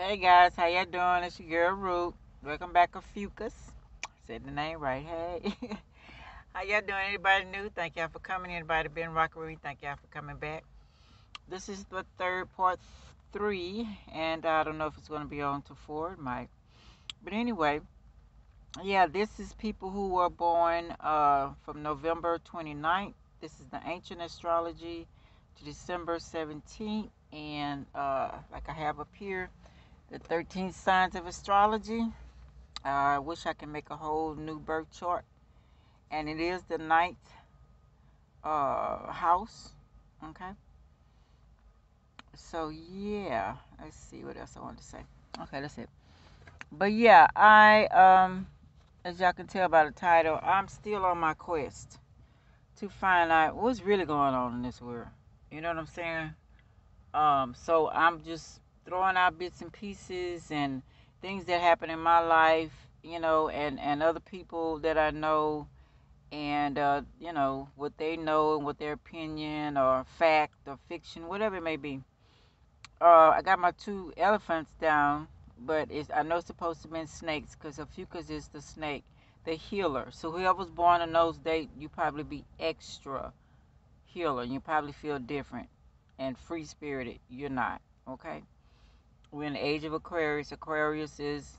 Hey guys, how y'all doing? It's your girl Root. Welcome back, to Ophiuchus. Said the name right. Hey. how y'all doing? Anybody new? Thank y'all for coming. Anybody been rockery? Thank y'all for coming back. This is the third part three, and I don't know if it's going to be on to four. It might. But anyway, yeah, this is people who were born uh, from November 29th. This is the ancient astrology to December 17th. And uh, like I have up here, the 13 signs of astrology. Uh, I wish I could make a whole new birth chart. And it is the ninth uh, house. Okay. So, yeah. Let's see what else I want to say. Okay, that's it. But yeah, I um as y'all can tell by the title, I'm still on my quest to find out what's really going on in this world. You know what I'm saying? Um, so I'm just throwing out bits and pieces and things that happen in my life, you know, and and other people that I know, and uh, you know what they know and what their opinion or fact or fiction, whatever it may be. Uh, I got my two elephants down but it's I know it's supposed to be snakes because a Ophiuchus is the snake, the healer. So whoever's born in those dates, you probably be extra healer. You probably feel different and free spirited. You're not. Okay. We're in the age of Aquarius. Aquarius is,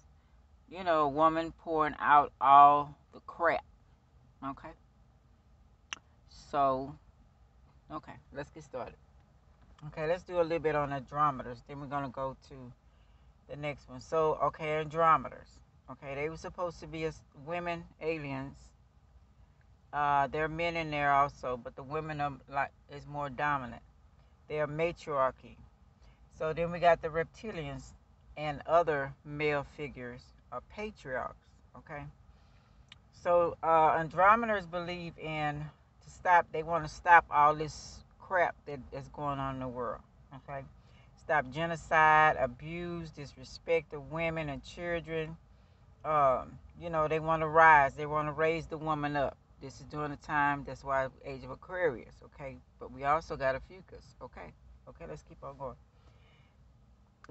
you know, a woman pouring out all the crap. Okay. So, okay, let's get started. Okay, let's do a little bit on Andromedas. Then we're gonna go to the next one. So, okay, Andromedas. Okay, they were supposed to be as women aliens. Uh, there are men in there also, but the women are like is more dominant. They are matriarchy. So then we got the reptilians and other male figures are patriarchs. Okay. So uh, Andromedas believe in to stop. They want to stop all this crap that is going on in the world. Okay stop genocide, abuse, disrespect of women and children. Um, you know, they want to rise. They want to raise the woman up. This is during the time, that's why age of Aquarius, okay? But we also got a Ophiuchus, okay? Okay, let's keep on going.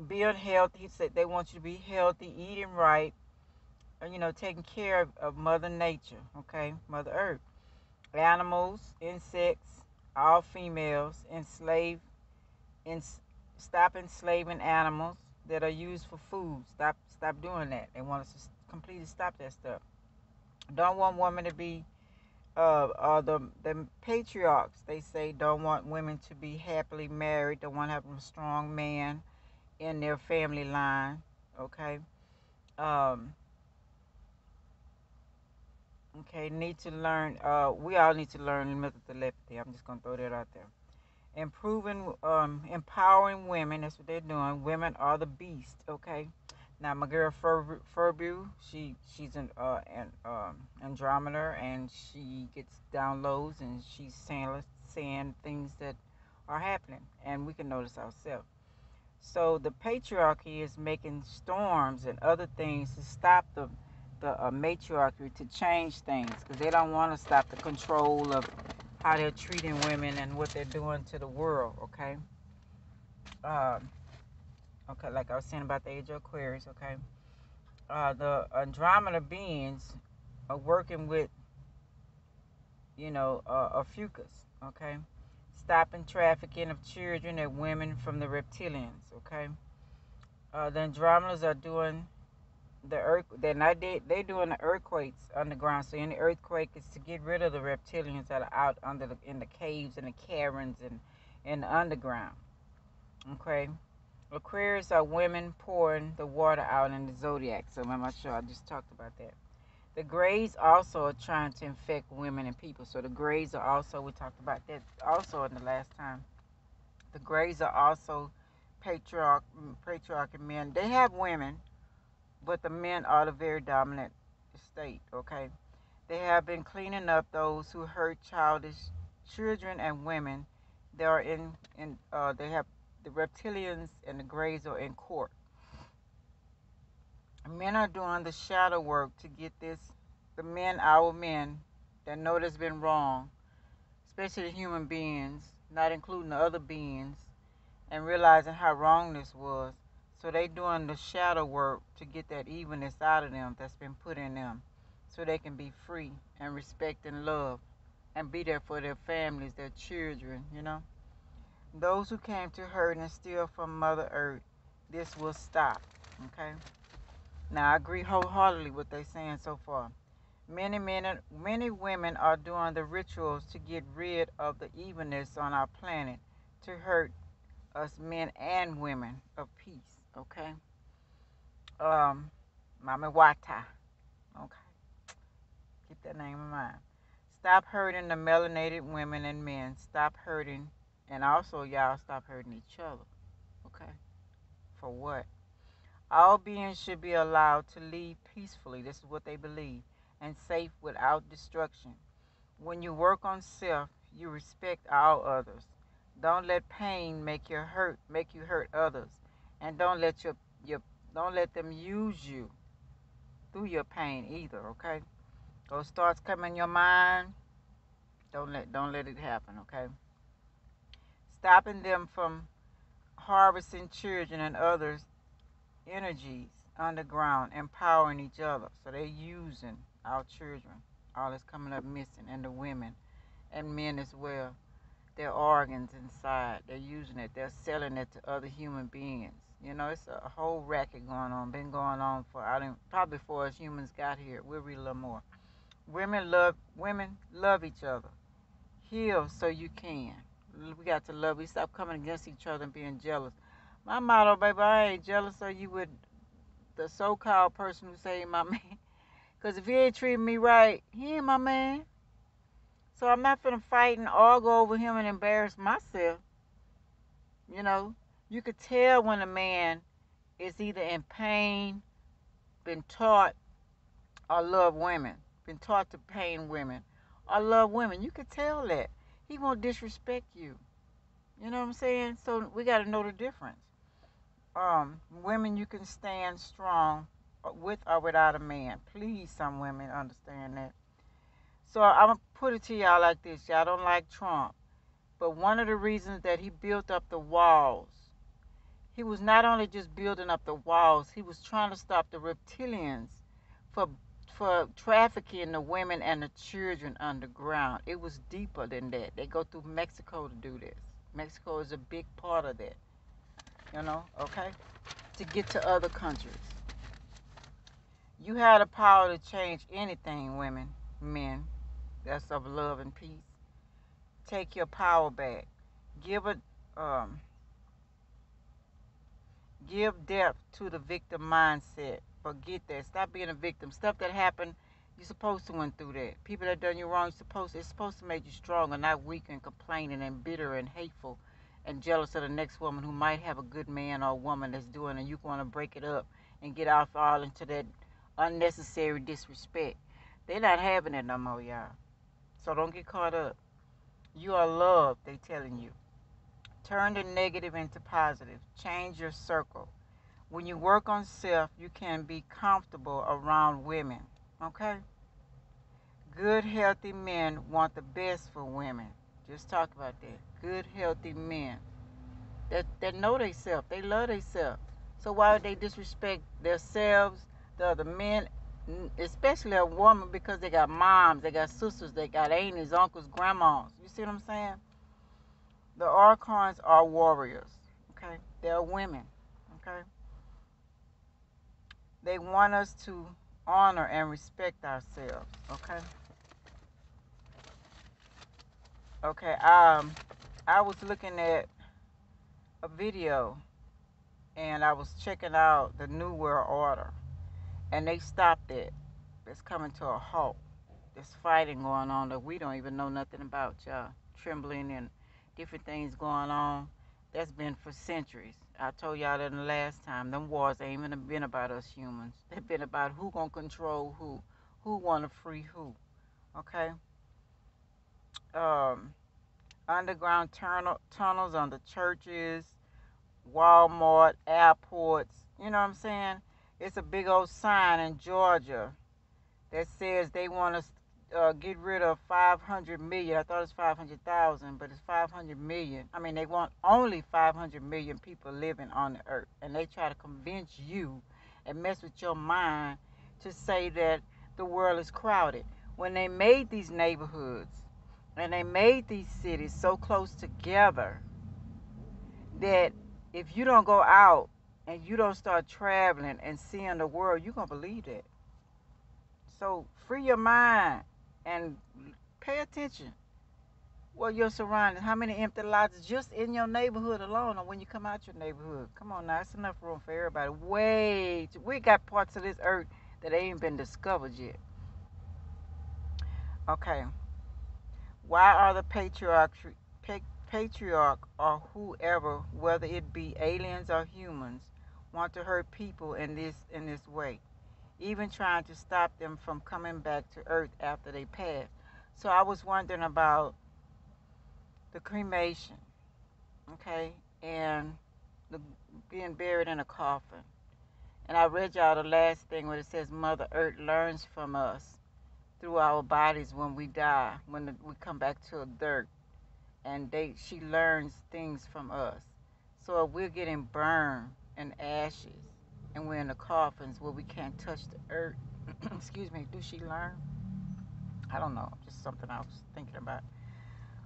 Being healthy, he said they want you to be healthy, eating right, you know, taking care of, of Mother Nature, okay? Mother Earth. Animals, insects, all females, enslaved, enslaved stop enslaving animals that are used for food. Stop stop doing that. They want us to completely stop that stuff. Don't want women to be uh, uh the the patriarchs they say don't want women to be happily married. Don't want to have a strong man in their family line. Okay. Um, okay, need to learn. Uh, we all need to learn mental telepathy. I'm just gonna throw that out there improving, um, empowering women. That's what they're doing. Women are the beast. Okay. Now my girl Fur, Furbu, she she's an uh an um Andromeda, and she gets downloads, and she's saying saying things that are happening, and we can notice ourselves. So the patriarchy is making storms and other things to stop the the uh, matriarchy to change things because they don't want to stop the control of how they're treating women and what they're doing to the world, okay? Um, okay, like I was saying about the age of Aquarius, okay? Uh, the Andromeda beings are working with, you know, uh, Ophiuchus. okay? Stopping trafficking of children and women from the reptilians, okay? Uh, the Andromedas are doing the earth they're not they, they're doing the earthquakes underground so any earthquake is to get rid of the reptilians that are out under the in the caves and the caverns and in the underground okay aquarius are women pouring the water out in the zodiac so i'm not sure i just talked about that the grays also are trying to infect women and people so the grays are also we talked about that also in the last time the grays are also patriarch patriarchal men they have women but the men are the very dominant state, okay? They have been cleaning up those who hurt childish children and women. They are in, in uh, they have the reptilians and the grays are in court. Men are doing the shadow work to get this, the men, our men, that know there's been wrong, especially the human beings, not including the other beings, and realizing how wrong this was So they doing the shadow work to get that evenness out of them that's been put in them. So they can be free and respect and love and be there for their families, their children, you know. Those who came to hurt and steal from Mother Earth, this will stop. Okay. Now I agree wholeheartedly with they're saying so far. Many men, many women are doing the rituals to get rid of the evilness on our planet, to hurt us men and women of peace. Okay. Um, Mama Wata. Okay. Keep that name in mind. Stop hurting the melanated women and men. Stop hurting, and also y'all stop hurting each other. Okay. For what? All beings should be allowed to live peacefully. This is what they believe and safe without destruction. When you work on self, you respect all others. Don't let pain make you hurt make you hurt others. And don't let your your don't let them use you through your pain either, okay? Those thoughts come in your mind. Don't let don't let it happen, okay? Stopping them from harvesting children and others energies underground, empowering each other. So they're using our children, all that's coming up missing, and the women and men as well. Their organs inside, they're using it, they're selling it to other human beings. You know, it's a whole racket going on, been going on for I don't probably before as humans got here. We'll read a little more. Women love women love each other. Heal so you can. We got to love. We stop coming against each other and being jealous. My motto, baby, I ain't jealous of you with the so-called person who say my man. Because if he ain't treating me right, he ain't my man. So I'm not finna fight and argue over him and embarrass myself. You know, you could tell when a man is either in pain, been taught, or love women, been taught to pain women, or love women. You could tell that. He won't disrespect you. You know what I'm saying? So we got to know the difference. Um, women, you can stand strong with or without a man. Please, some women understand that. So I'm gonna put it to y'all like this: y'all don't like Trump, but one of the reasons that he built up the walls, he was not only just building up the walls, he was trying to stop the reptilians for for trafficking the women and the children underground. It was deeper than that. They go through Mexico to do this. Mexico is a big part of that. You know, okay? To get to other countries. You have the power to change anything, women, men. That's of love and peace. Take your power back. Give it um, give depth to the victim mindset. Forget that. Stop being a victim. Stuff that happened, you're supposed to went through that. People that done you wrong, supposed to, it's supposed to make you stronger, not weak and complaining and bitter and hateful and jealous of the next woman who might have a good man or woman that's doing and you want to break it up and get off all into that unnecessary disrespect. They're not having it no more, y'all. So don't get caught up. You are loved, they telling you. Turn the negative into positive. Change your circle. When you work on self, you can be comfortable around women. Okay? Good, healthy men want the best for women. Just talk about that. Good, healthy men that, that know themselves. They love themselves. So why would they disrespect themselves the other men, especially a woman, because they got moms, they got sisters, they got aunties, uncles, grandmas. You see what I'm saying? The archons are warriors. Okay, they're women. Okay, they want us to honor and respect ourselves. Okay. Okay. Um, I was looking at a video and I was checking out the New World Order and they stopped it. It's coming to a halt. There's fighting going on that we don't even know nothing about, y'all. Trembling and different things going on. That's been for centuries. I told y'all that the last time. Them wars ain't even been about us humans. They've been about who gonna control who, who wanna free who. Okay. Um, underground tunnel, tunnels under churches, Walmart, airports. You know what I'm saying? It's a big old sign in Georgia that says they want to uh, get rid of 500 million. I thought it was 500,000, but it's 500 million. I mean, they want only 500 million people living on the earth. And they try to convince you and mess with your mind to say that the world is crowded. When they made these neighborhoods and they made these cities so close together that if you don't go out and you don't start traveling and seeing the world, you're going to believe that. So free your mind and pay attention. Well, your surroundings, how many empty lots just in your neighborhood alone or when you come out your neighborhood? Come on now, it's enough room for everybody. Wait, we got parts of this earth that ain't been discovered yet. Okay. Why are the patriarchs patriarch or whoever, whether it be aliens or humans, want to hurt people in this in this way, even trying to stop them from coming back to earth after they pass. So I was wondering about the cremation, okay, and the being buried in a coffin. And I read y'all the last thing where it says Mother Earth learns from us through our bodies when we die, when we come back to dirt and they she learns things from us. So if we're getting burned and ashes and we're in the coffins where we can't touch the earth, excuse me, do she learn? I don't know, just something I was thinking about.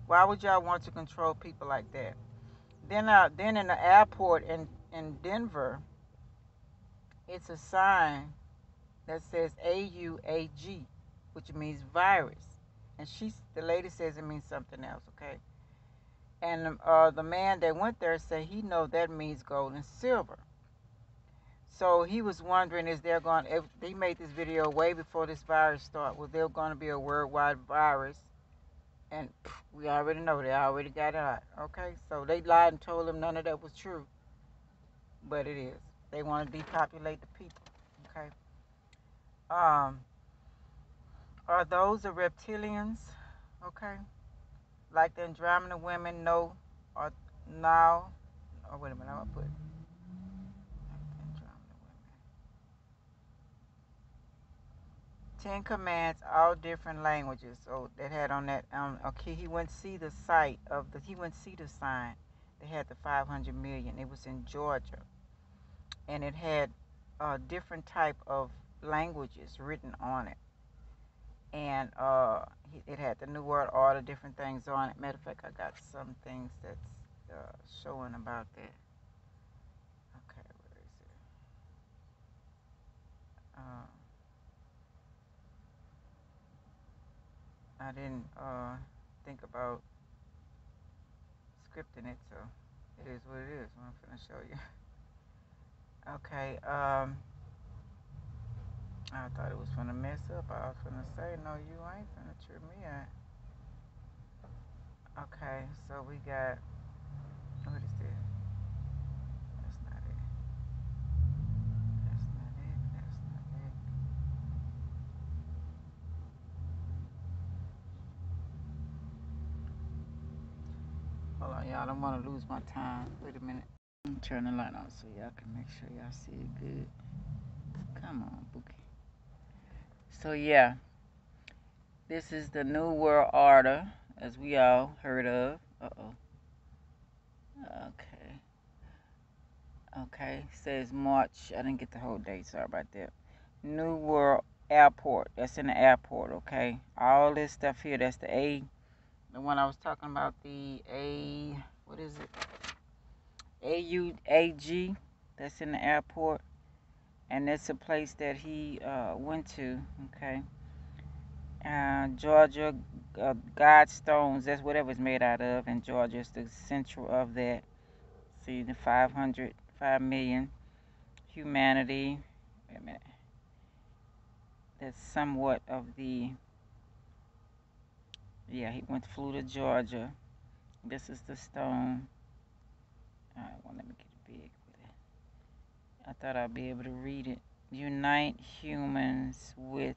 Why would y'all want to control people like that? Then, uh, then in the airport in in Denver, it's a sign that says AUAG, which means virus, and she, the lady says it means something else. Okay, and uh, the man that went there said he know that means gold and silver. So he was wondering, is there going? If they made this video way before this virus started, was there going to be a worldwide virus? And we already know they already got it out. Okay, so they lied and told him none of that was true, but it is. They want to depopulate the people. Okay. Um. Are those the reptilians? Okay like the Andromeda women know or now. Oh, wait a minute, I'm to put. Ten Commands, all different languages. So that had on that. Um, okay, he went see the site of the. He went see the sign. They had the 500 million. It was in Georgia, and it had uh, different type of languages written on it and uh, it had the New World Order, different things on it. Matter of fact, I got some things that's uh, showing about that. Okay, where is it? Uh, I didn't uh, think about scripting it, so it is what it is. I'm going to show you. Okay. Um, I thought it was gonna mess up. I was gonna say, no, you ain't gonna trip me out. Okay, so we got, what is this? That's not it. That's not it. That's not it. Hold on, y'all. I don't want to lose my time. Wait a minute. Turn the light on so y'all can make sure y'all see it good. Come on, Bookie. So yeah, this is the New World Order, as we all heard of. Uh-oh. Okay. Okay, says March. I didn't get the whole date. Sorry about that. New World Airport. That's in the airport. Okay. All this stuff here. That's the A. The one I was talking about. The A. What is it? A U A G. That's in the airport and it's a place that he uh, went to. Okay, uh, Georgia uh, Guidestones. That's whatever it's made out of, and Georgia is the central of that. See the 500, 5 million humanity. Wait a minute. That's somewhat of the. Yeah, he went flew to Georgia. This is the stone. All right, well, let me get I thought I'd be able to read it. Unite humans with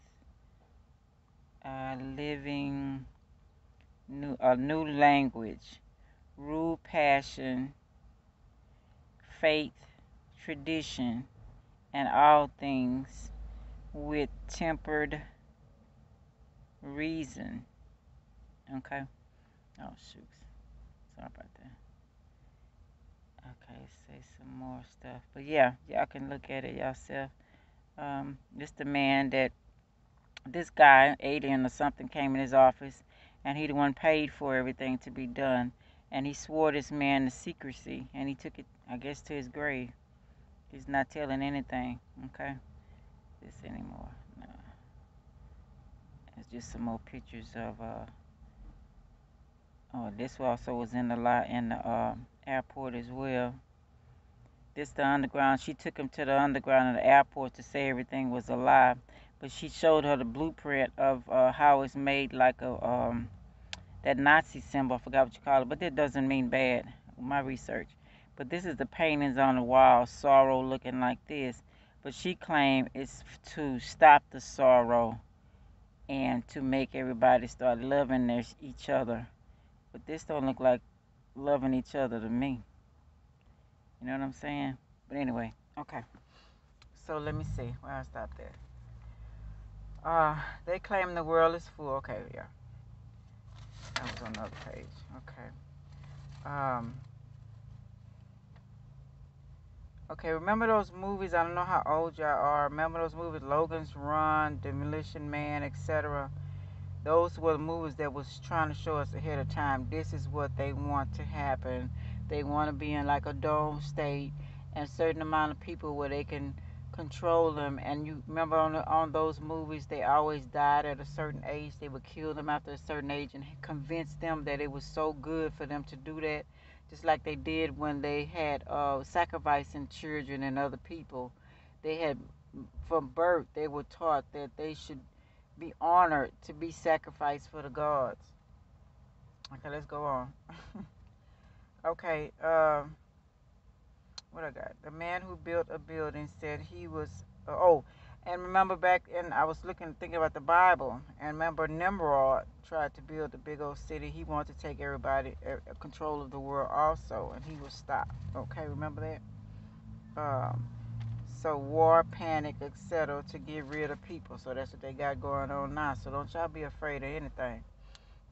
a living new a new language, rule passion, faith, tradition, and all things with tempered reason. Okay. Oh shoot. Sorry about that. Okay, say some more stuff. But yeah, y'all can look at it yourself. Um, this the man that this guy, alien or something, came in his office and he the one paid for everything to be done. And he swore this man to secrecy and he took it I guess to his grave. He's not telling anything, okay? This anymore. No. It's just some more pictures of uh Oh, this also was in the lot in the uh, airport as well. This the underground. She took him to the underground of the airport to say everything was a lie. but she showed her the blueprint of uh, how it's made, like a um, that Nazi symbol. I forgot what you call it, but that doesn't mean bad. My research. But this is the paintings on the wall, sorrow looking like this. But she claimed it's to stop the sorrow and to make everybody start loving their, each other but this don't look like loving each other to me. You know what I'm saying? But anyway, okay. So let me see where I stop there. Uh, they claim the world is full. Okay, yeah. That was on another page. Okay. Um. Okay, remember those movies? I don't know how old y'all are. Remember those movies, Logan's Run, Demolition Man, etc those were the movies that was trying to show us ahead of time this is what they want to happen they want to be in like a dome state and certain amount of people where they can control them and you remember on the, on those movies they always died at a certain age they would kill them after a certain age and convince them that it was so good for them to do that just like they did when they had uh, sacrificing children and other people they had from birth they were taught that they should be honored to be sacrificed for the gods. Okay, let's go on. okay, uh, what I got? The man who built a building said he was. Uh, oh, and remember back, and I was looking, thinking about the Bible, and remember Nimrod tried to build a big old city. He wanted to take everybody control of the world also, and he was stopped. Okay, remember that? Um, so war, panic, etc., to get rid of people. So that's what they got going on now. So don't y'all be afraid of anything.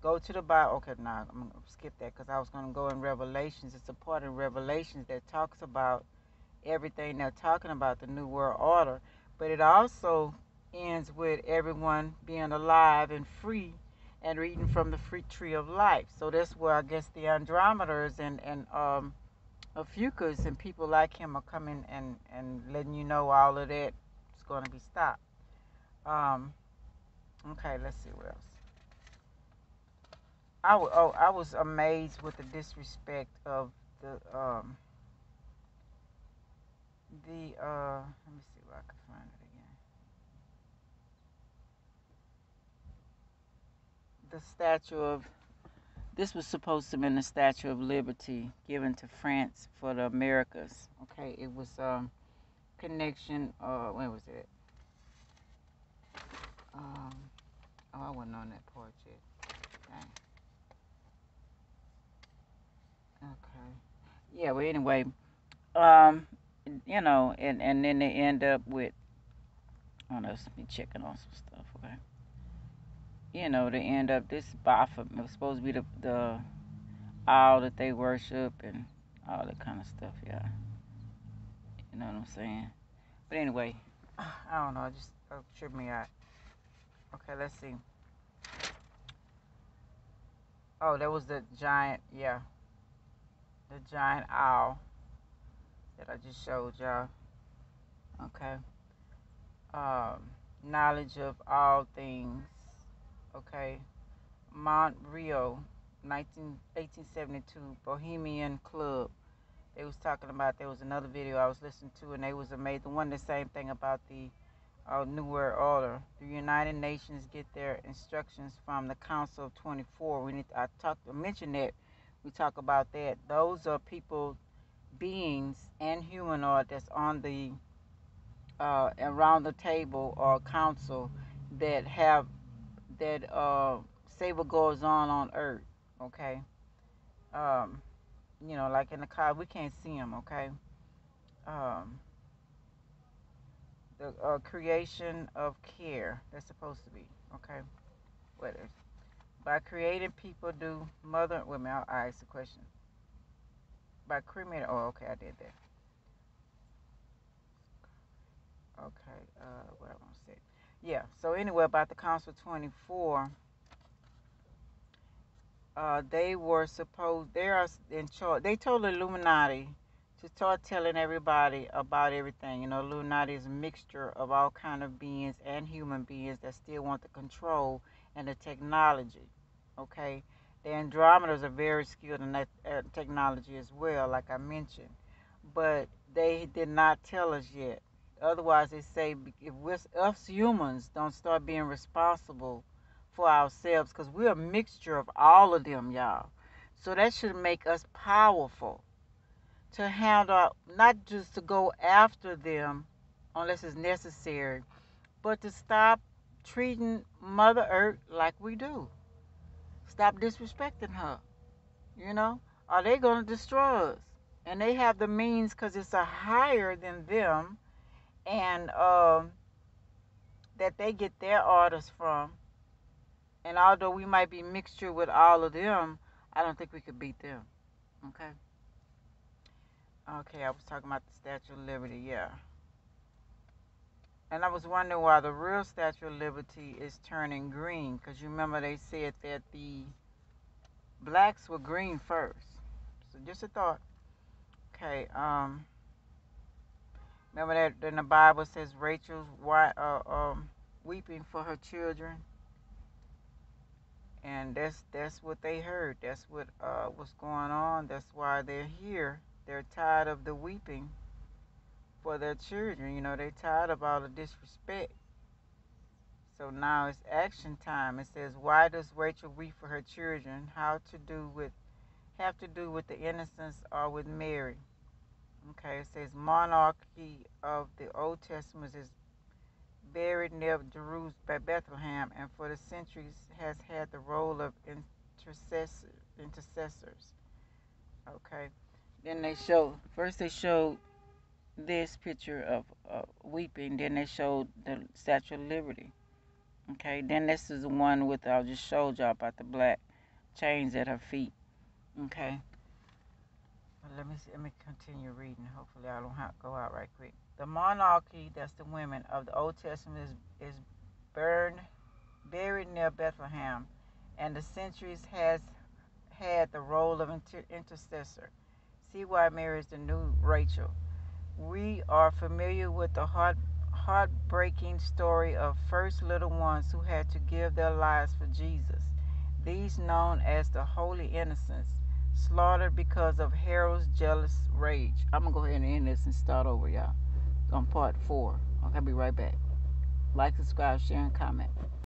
Go to the Bible. Okay, now I'm gonna skip that because I was gonna go in Revelations. It's a part in Revelations that talks about everything they're talking about the new world order, but it also ends with everyone being alive and free and eating from the free tree of life. So that's where I guess the Andrometers and and um Ophiuchus and people like him are coming and, and letting you know all of that is going to be stopped. Um, okay, let's see what else. I, oh, I was amazed with the disrespect of the um, the uh, let me see where I can find it again. The statue of this was supposed to be the Statue of Liberty given to France for the Americas. Okay, it was um connection. Uh, when was it? Um, oh, I wasn't on that part yet. Dang. Okay. Yeah. Well, anyway, um, you know, and and then they end up with. Oh, let's be checking on some stuff. Okay you know, they end up this Baphomet was supposed to be the the owl that they worship and all that kind of stuff. Yeah, you know what I'm saying. But anyway, I don't know. I just uh, trip me out. Okay, let's see. Oh, that was the giant. Yeah, the giant owl that I just showed y'all. Okay. Um, knowledge of all things okay, Monte Rio, 19, 1872, Bohemian Club. They was talking about, there was another video I was listening to, and they was amazed. The one the same thing about the uh, New World Order. The United Nations get their instructions from the Council of 24. We need to, I talked, I mentioned that. We talk about that. Those are people, beings, and humanoid that's on the uh, around the table or council that have that uh, say what goes on on Earth, okay? Um, you know, like in the car, we can't see them, okay? Um, the uh, creation of care, that's supposed to be, okay? what is by creating people do mother women I'll ask the question by cremating oh okay I did that okay uh what I want to say yeah so anyway about the council 24 uh they were supposed they are in charge they told the Illuminati to start telling everybody about everything. You know, Illuminati is a mixture of all kind of beings and human beings that still want the control and the technology. Okay, the Andromedas are very skilled in that uh, technology as well, like I mentioned, but they did not tell us yet. Otherwise, they say if we us humans don't start being responsible for ourselves, because we're a mixture of all of them, y'all. So that should make us powerful to handle, not just to go after them unless it's necessary, but to stop treating Mother Earth like we do. Stop disrespecting her. You know, are they going to destroy us? And they have the means because it's a higher than them, and um, that they get their orders from. And although we might be mixture with all of them, I don't think we could beat them. Okay. Okay, I was talking about the Statue of Liberty, yeah. And I was wondering why the real Statue of Liberty is turning green, because you remember they said that the blacks were green first. So just a thought. Okay, um, remember that in the Bible says Rachel's why, uh, um, weeping for her children, and that's that's what they heard. That's what uh, was going on. That's why they're here they're tired of the weeping for their children. You know, they're tired of all the disrespect. So now it's action time. It says, why does Rachel weep for her children? How to do with have to do with the innocence or with Mary. Okay, it says monarchy of the Old Testament is buried near Jerusalem, by Bethlehem, and for the centuries has had the role of intercessor, intercessors. Okay, then they show first they showed this picture of uh, weeping. Then they showed the Statue of Liberty. Okay. Then this is the one with I just showed y'all about the black chains at her feet. Okay. let me see, let me continue reading. Hopefully I don't have to go out right quick. The monarchy, that's the women of the Old Testament, is, is burned, buried near Bethlehem, and the centuries has had the role of inter- intercessor. See why Mary is the new Rachel. We are familiar with the heart, heartbreaking story of first little ones who had to give their lives for Jesus. These known as the Holy Innocents, slaughtered because of Herod's jealous rage. I'm gonna go ahead and end this and start over, y'all. On part four. I'll be right back. Like, subscribe, share, and comment.